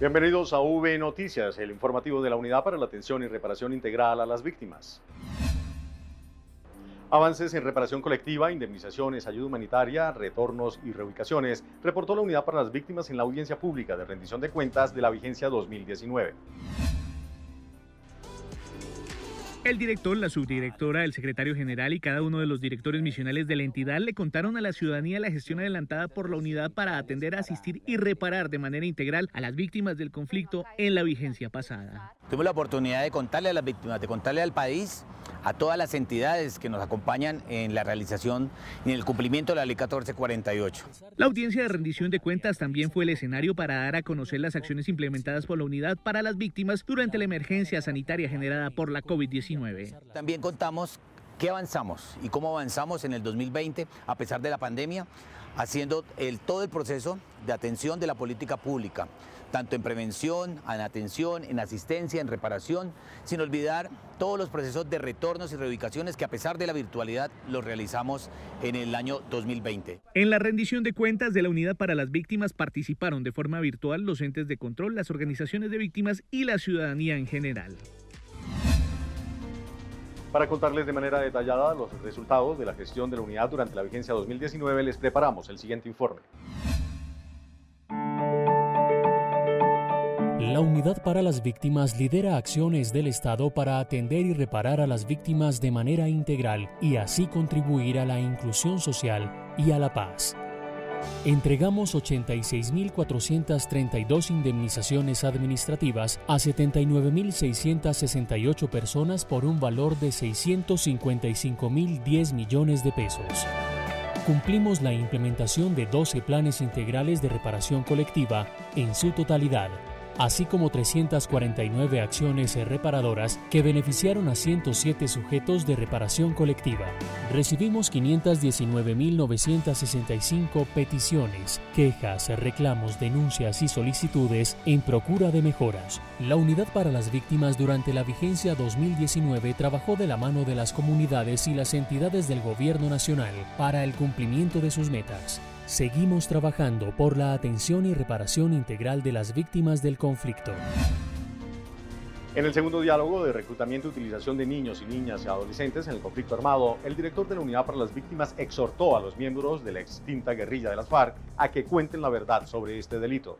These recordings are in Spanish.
Bienvenidos a V Noticias, el informativo de la Unidad para la Atención y Reparación Integral a las Víctimas. Avances en reparación colectiva, indemnizaciones, ayuda humanitaria, retornos y reubicaciones, reportó la Unidad para las Víctimas en la audiencia pública de rendición de cuentas de la vigencia 2019. El director, la subdirectora, el secretario general y cada uno de los directores misionales de la entidad le contaron a la ciudadanía la gestión adelantada por la unidad para atender, asistir y reparar de manera integral a las víctimas del conflicto en la vigencia pasada. Tuvimos la oportunidad de contarle a las víctimas, de contarle al país, a todas las entidades que nos acompañan en la realización y en el cumplimiento de la ley 1448. La audiencia de rendición de cuentas también fue el escenario para dar a conocer las acciones implementadas por la unidad para las víctimas durante la emergencia sanitaria generada por la COVID-19. También contamos qué avanzamos y cómo avanzamos en el 2020 a pesar de la pandemia, haciendo el, todo el proceso de atención de la política pública, tanto en prevención, en atención, en asistencia, en reparación, sin olvidar todos los procesos de retornos y reubicaciones que a pesar de la virtualidad los realizamos en el año 2020. En la rendición de cuentas de la Unidad para las Víctimas participaron de forma virtual los entes de control, las organizaciones de víctimas y la ciudadanía en general. Para contarles de manera detallada los resultados de la gestión de la unidad durante la vigencia 2019, les preparamos el siguiente informe. La Unidad para las Víctimas lidera acciones del Estado para atender y reparar a las víctimas de manera integral y así contribuir a la inclusión social y a la paz. Entregamos 86.432 indemnizaciones administrativas a 79.668 personas por un valor de 655.010 millones de pesos. Cumplimos la implementación de 12 planes integrales de reparación colectiva en su totalidad así como 349 acciones reparadoras que beneficiaron a 107 sujetos de reparación colectiva. Recibimos 519.965 peticiones, quejas, reclamos, denuncias y solicitudes en procura de mejoras. La Unidad para las Víctimas durante la vigencia 2019 trabajó de la mano de las comunidades y las entidades del Gobierno Nacional para el cumplimiento de sus metas. Seguimos trabajando por la atención y reparación integral de las víctimas del conflicto. En el segundo diálogo de reclutamiento y utilización de niños y niñas y adolescentes en el conflicto armado, el director de la Unidad para las Víctimas exhortó a los miembros de la extinta guerrilla de las FARC a que cuenten la verdad sobre este delito.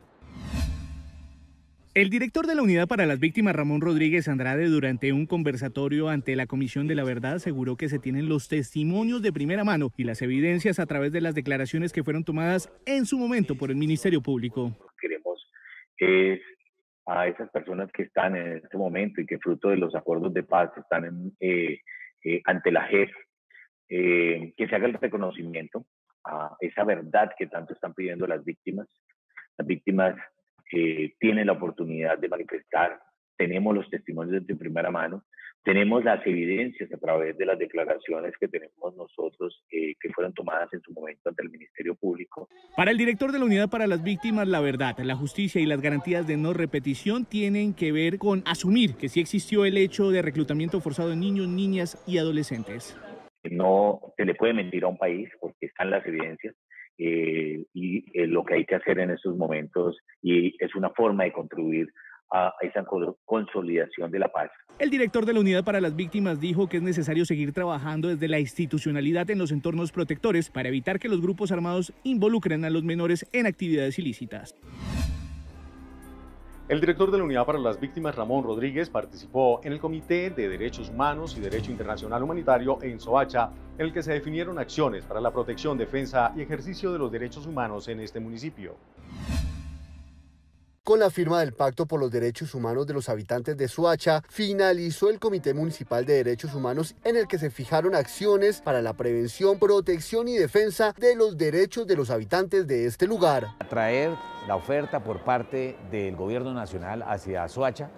El director de la Unidad para las Víctimas, Ramón Rodríguez Andrade, durante un conversatorio ante la Comisión de la Verdad, aseguró que se tienen los testimonios de primera mano y las evidencias a través de las declaraciones que fueron tomadas en su momento por el Ministerio Público. Queremos es a esas personas que están en este momento y que fruto de los acuerdos de paz están eh, eh, ante la JEF, eh, que se haga el reconocimiento a esa verdad que tanto están pidiendo las víctimas. Las víctimas que tienen la oportunidad de manifestar, tenemos los testimonios de primera mano, tenemos las evidencias a través de las declaraciones que tenemos nosotros eh, que fueron tomadas en su momento ante el Ministerio Público. Para el director de la Unidad para las Víctimas, la verdad, la justicia y las garantías de no repetición tienen que ver con asumir que sí existió el hecho de reclutamiento forzado de niños, niñas y adolescentes. No se le puede mentir a un país porque están las evidencias. Eh, y eh, lo que hay que hacer en estos momentos y es una forma de contribuir a esa consolidación de la paz. El director de la Unidad para las Víctimas dijo que es necesario seguir trabajando desde la institucionalidad en los entornos protectores para evitar que los grupos armados involucren a los menores en actividades ilícitas. El director de la Unidad para las Víctimas, Ramón Rodríguez, participó en el Comité de Derechos Humanos y Derecho Internacional Humanitario en Soacha, en el que se definieron acciones para la protección, defensa y ejercicio de los derechos humanos en este municipio. Con la firma del Pacto por los Derechos Humanos de los habitantes de Suacha, finalizó el Comité Municipal de Derechos Humanos en el que se fijaron acciones para la prevención, protección y defensa de los derechos de los habitantes de este lugar. Atraer la oferta por parte del gobierno nacional hacia Soacha,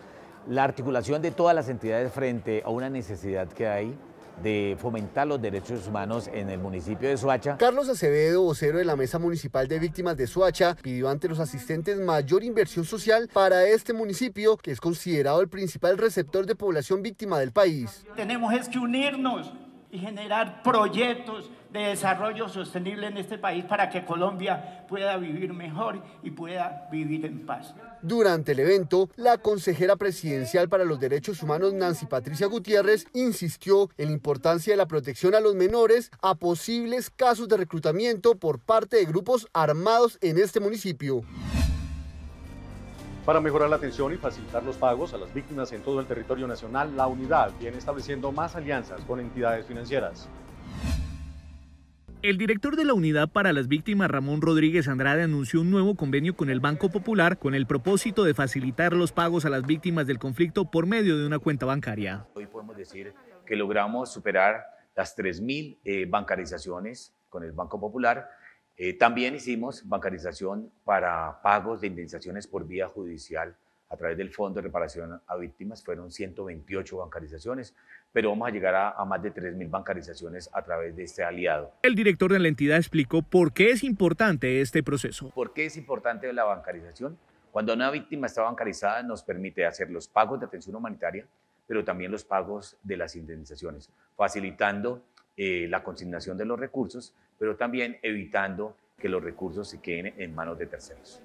la articulación de todas las entidades frente a una necesidad que hay de fomentar los derechos humanos en el municipio de Soacha. Carlos Acevedo, vocero de la Mesa Municipal de Víctimas de Soacha, pidió ante los asistentes mayor inversión social para este municipio, que es considerado el principal receptor de población víctima del país. Tenemos es que unirnos y generar proyectos de desarrollo sostenible en este país para que Colombia pueda vivir mejor y pueda vivir en paz. Durante el evento, la consejera presidencial para los derechos humanos Nancy Patricia Gutiérrez insistió en la importancia de la protección a los menores a posibles casos de reclutamiento por parte de grupos armados en este municipio. Para mejorar la atención y facilitar los pagos a las víctimas en todo el territorio nacional, la unidad viene estableciendo más alianzas con entidades financieras. El director de la Unidad para las Víctimas, Ramón Rodríguez Andrade, anunció un nuevo convenio con el Banco Popular con el propósito de facilitar los pagos a las víctimas del conflicto por medio de una cuenta bancaria. Hoy podemos decir que logramos superar las 3.000 eh, bancarizaciones con el Banco Popular. Eh, también hicimos bancarización para pagos de indemnizaciones por vía judicial a través del Fondo de Reparación a Víctimas. Fueron 128 bancarizaciones pero vamos a llegar a, más de 3.000 bancarizaciones a través de este aliado. El director de la entidad explicó por qué es importante este proceso. ¿Por qué es importante la bancarización? Cuando una víctima está bancarizada nos permite hacer los pagos de atención humanitaria, pero también los pagos de las indemnizaciones, facilitando eh, la consignación de los recursos, pero también evitando que los recursos se queden en manos de terceros.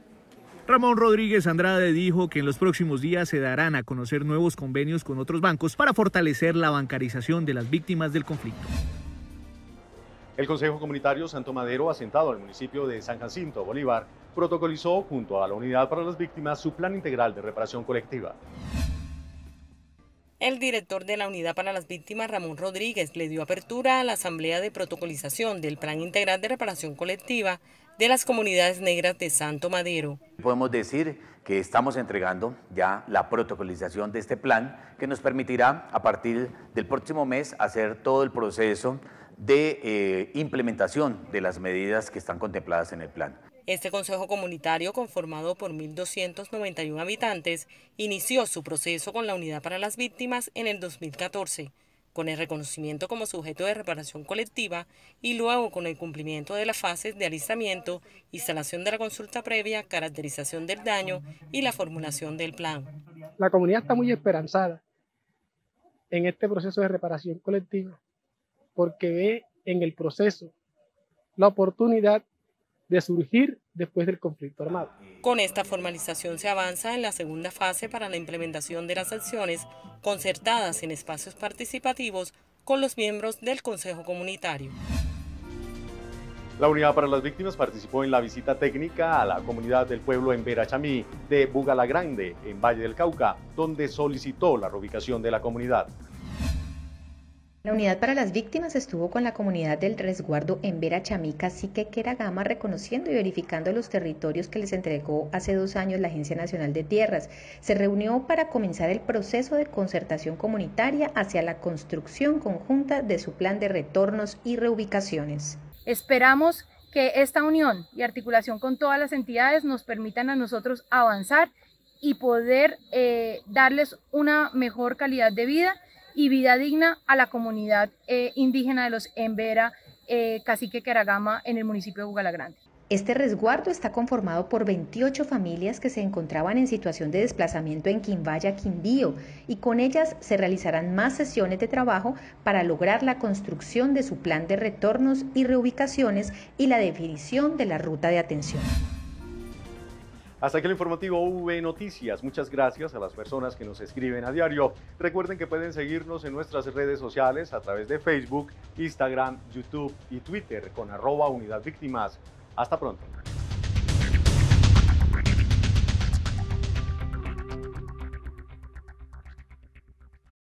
Ramón Rodríguez Andrade dijo que en los próximos días se darán a conocer nuevos convenios con otros bancos para fortalecer la bancarización de las víctimas del conflicto. El Consejo Comunitario Santo Madero, asentado en el municipio de San Jacinto, Bolívar, protocolizó junto a la Unidad para las Víctimas su plan integral de reparación colectiva. El director de la Unidad para las Víctimas, Ramón Rodríguez, le dio apertura a la Asamblea de Protocolización del Plan Integral de Reparación Colectiva de las comunidades negras de Santo Madero. Podemos decir que estamos entregando ya la protocolización de este plan que nos permitirá a partir del próximo mes hacer todo el proceso de eh, implementación de las medidas que están contempladas en el plan. Este Consejo Comunitario, conformado por 1.291 habitantes, inició su proceso con la Unidad para las Víctimas en el 2014 con el reconocimiento como sujeto de reparación colectiva y luego con el cumplimiento de las fases de alistamiento, instalación de la consulta previa, caracterización del daño y la formulación del plan. La comunidad está muy esperanzada en este proceso de reparación colectiva porque ve en el proceso la oportunidad de surgir después del conflicto armado. Con esta formalización se avanza en la segunda fase para la implementación de las acciones concertadas en espacios participativos con los miembros del Consejo Comunitario. La Unidad para las Víctimas participó en la visita técnica a la comunidad del pueblo en Verachamí de Bugalagrande, en Valle del Cauca, donde solicitó la reubicación de la comunidad. La Unidad para las Víctimas estuvo con la comunidad del resguardo en Vera Chamica, que Gama, reconociendo y verificando los territorios que les entregó hace dos años la Agencia Nacional de Tierras. Se reunió para comenzar el proceso de concertación comunitaria hacia la construcción conjunta de su plan de retornos y reubicaciones. Esperamos que esta unión y articulación con todas las entidades nos permitan a nosotros avanzar y poder eh, darles una mejor calidad de vida y vida digna a la comunidad eh, indígena de los Embera, eh, Cacique Queragama en el municipio de Bugalagrande. Este resguardo está conformado por 28 familias que se encontraban en situación de desplazamiento en Quimbaya, Quimbío, y con ellas se realizarán más sesiones de trabajo para lograr la construcción de su plan de retornos y reubicaciones y la definición de la ruta de atención. Hasta aquí el informativo V Noticias. Muchas gracias a las personas que nos escriben a diario. Recuerden que pueden seguirnos en nuestras redes sociales a través de Facebook, Instagram, YouTube y Twitter con arroba unidad víctimas. Hasta pronto.